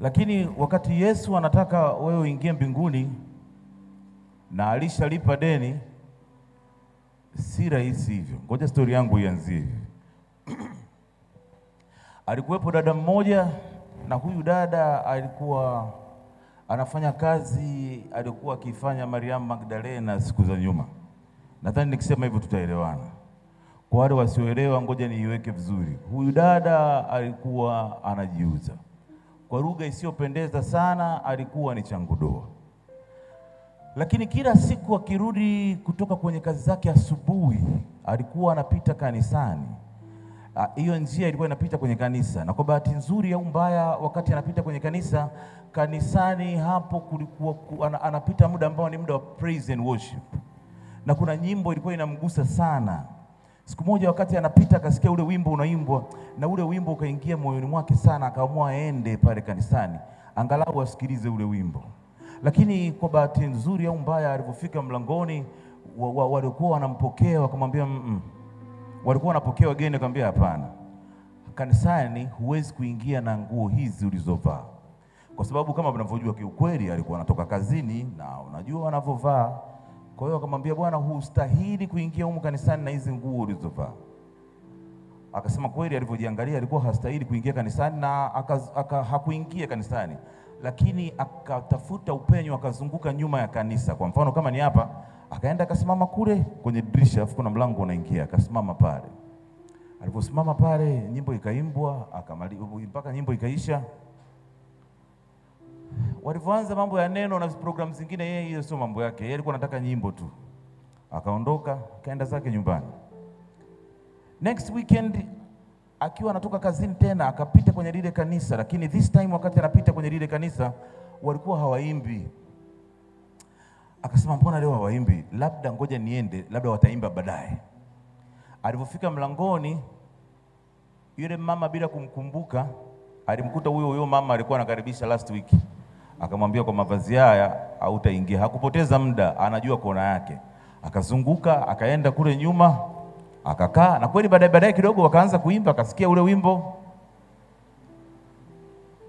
Lakini wakati Yesu anataka wewe uingie mbinguni na alishalipa deni, si rahisi hivyo. Ngoja stori yangu ianzie hivi. Alikuwepo dada mmoja, na huyu dada alikuwa anafanya kazi alikuwa akifanya Mariamu Magdalena siku za nyuma. Nadhani nikisema hivyo tutaelewana. Kwa wale wasioelewa, ngoja niiweke vizuri. Huyu dada alikuwa anajiuza, kwa lugha isiyopendeza sana, alikuwa ni changudoa. Lakini kila siku akirudi kutoka kwenye kazi zake asubuhi, alikuwa anapita kanisani. Ah, Hiyo njia ilikuwa inapita kwenye kanisa, na kwa bahati nzuri au mbaya, wakati anapita kwenye kanisa, kanisani hapo kulikuwa ku, an, anapita muda ambao ni muda wa praise and worship, na kuna nyimbo ilikuwa inamgusa sana. Siku moja wakati anapita akasikia ule wimbo unaimbwa, na ule wimbo ukaingia moyoni mwake sana, akaamua aende pale kanisani angalau asikilize ule wimbo. Lakini kwa bahati nzuri au mbaya, alipofika mlangoni, wa, wa, walikuwa wanampokea wakamwambia mm walikuwa wanapokea wageni, akamwambia hapana, kanisani huwezi kuingia na nguo hizi ulizovaa, kwa sababu kama mnavyojua, kiukweli alikuwa anatoka kazini na unajua wanavyovaa. Kwa hiyo akamwambia, bwana, hustahili kuingia humu kanisani na hizi nguo ulizovaa. Akasema kweli, alivyojiangalia alikuwa hastahili kuingia kanisani na aka, aka, hakuingia kanisani, lakini akatafuta upenyo, akazunguka nyuma ya kanisa. Kwa mfano kama ni hapa, akaenda akasimama kule kwenye dirisha, afu kuna mlango unaingia, akasimama pale. Aliposimama pale, nyimbo ikaimbwa, akamaliza mpaka nyimbo ikaisha. Walivyoanza mambo ya neno na programu zingine, yeye hiyo sio mambo yake, yeye alikuwa anataka nyimbo tu. Akaondoka, kaenda zake nyumbani. Next weekend akiwa anatoka kazini tena akapita kwenye lile kanisa, lakini this time wakati anapita kwenye lile kanisa walikuwa hawaimbi. Akasema mbona leo hawaimbi? Labda ngoja niende, labda wataimba baadaye. Alipofika mlangoni, yule mama bila kumkumbuka alimkuta huyo huyo mama alikuwa anakaribisha last week, akamwambia kwa mavazi haya hautaingia. Hakupoteza muda, anajua kona yake, akazunguka akaenda kule nyuma akakaa na kweli, baadaye baadaye kidogo wakaanza kuimba, akasikia ule wimbo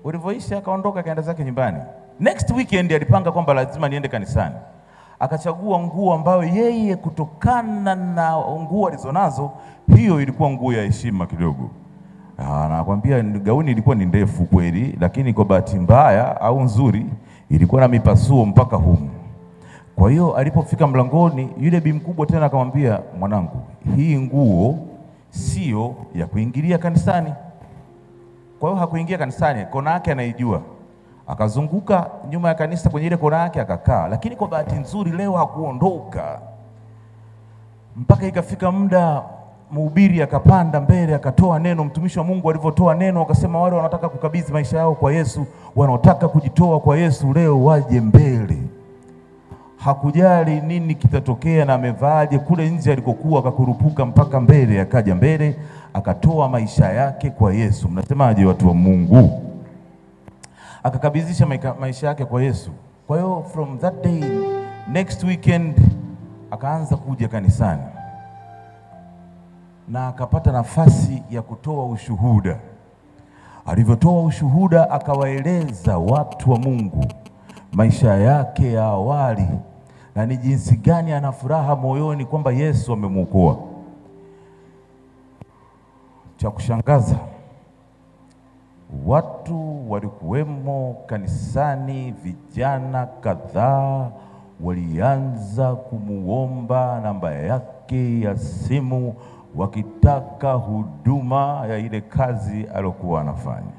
ulivyoisha, akaondoka akaenda zake nyumbani. Next weekend alipanga kwamba lazima niende kanisani, akachagua nguo ambayo yeye kutokana na nguo alizonazo, hiyo ilikuwa nguo ya heshima kidogo. Ah, nakwambia gauni ilikuwa ni ndefu kweli, lakini kwa bahati mbaya au nzuri ilikuwa na mipasuo mpaka humu. Kwa hiyo alipofika mlangoni, yule bi mkubwa tena akamwambia, mwanangu, hii nguo sio ya kuingilia kanisani. Kwa hiyo hakuingia kanisani, kona yake anaijua. Akazunguka nyuma ya kanisa kwenye ile kona yake akakaa, lakini kwa bahati nzuri leo hakuondoka mpaka ikafika muda mhubiri akapanda mbele akatoa neno. Mtumishi wa Mungu alivyotoa neno akasema, wale wanaotaka kukabidhi maisha yao kwa Yesu, wanaotaka kujitoa kwa Yesu leo waje mbele hakujali nini kitatokea na amevaaje kule nje alikokuwa, akakurupuka mpaka mbele, akaja mbele akatoa maisha yake kwa Yesu. Mnasemaje watu wa Mungu? Akakabidhisha maisha yake kwa Yesu. Kwa hiyo from that day next weekend akaanza kuja kanisani na akapata nafasi ya kutoa ushuhuda. Alivyotoa ushuhuda, akawaeleza watu wa Mungu maisha yake ya awali na ni jinsi gani ana furaha moyoni kwamba Yesu amemwokoa. Cha kushangaza, watu walikuwemo kanisani, vijana kadhaa walianza kumuomba namba yake ya simu, wakitaka huduma ya ile kazi aliyokuwa anafanya.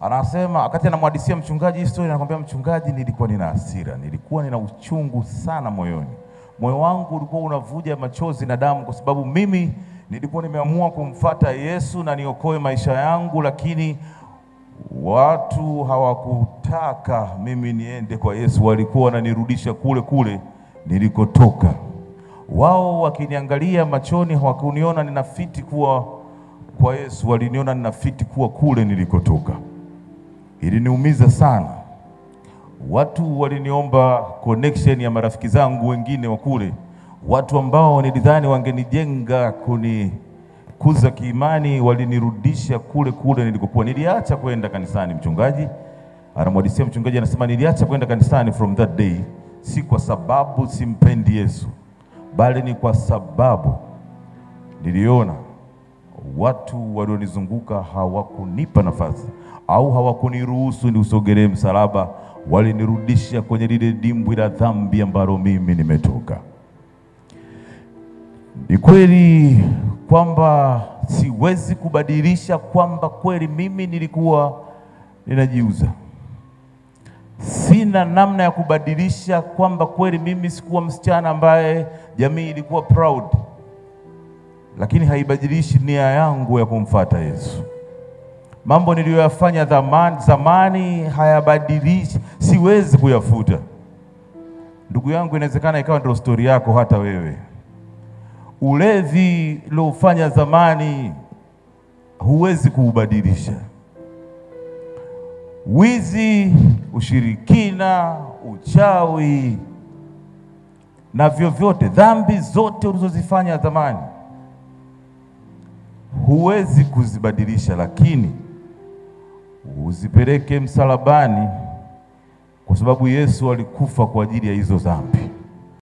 Anasema wakati anamhadisia mchungaji hii story, anakwambia mchungaji, nilikuwa nina hasira, nilikuwa nina uchungu sana moyoni. Moyo wangu ulikuwa unavuja machozi na damu, kwa sababu mimi nilikuwa nimeamua kumfata Yesu na niokoe maisha yangu, lakini watu hawakutaka mimi niende kwa Yesu, walikuwa wananirudisha kule kule nilikotoka. Wao wakiniangalia machoni hawakuniona ninafiti kuwa kwa Yesu, waliniona ninafiti kuwa kule nilikotoka. Iliniumiza sana. Watu waliniomba connection ya marafiki zangu wengine wa kule, watu ambao nilidhani wangenijenga kuni kunikuza kiimani, walinirudisha kule kule nilikokuwa. Niliacha kwenda kanisani, mchungaji anamwadisia mchungaji, anasema niliacha kwenda kanisani from that day, si kwa sababu simpendi Yesu, bali ni kwa sababu niliona watu walionizunguka hawakunipa nafasi au hawakuniruhusu niusogelee msalaba, walinirudisha kwenye lile dimbwi la dhambi ambalo mimi nimetoka. Ni kweli kwamba siwezi kubadilisha kwamba kweli mimi nilikuwa ninajiuza. Sina namna ya kubadilisha kwamba kweli mimi sikuwa msichana ambaye jamii ilikuwa proud, lakini haibadilishi nia yangu ya kumfata Yesu. Mambo niliyoyafanya zamani, zamani hayabadilishi, siwezi kuyafuta. Ndugu yangu, inawezekana ikawa ndio stori yako hata wewe. Ulevi uliofanya zamani huwezi kuubadilisha. Wizi, ushirikina, uchawi na vyovyote, dhambi zote ulizozifanya zamani huwezi kuzibadilisha, lakini uzipeleke msalabani, kwa sababu Yesu alikufa kwa ajili ya hizo dhambi.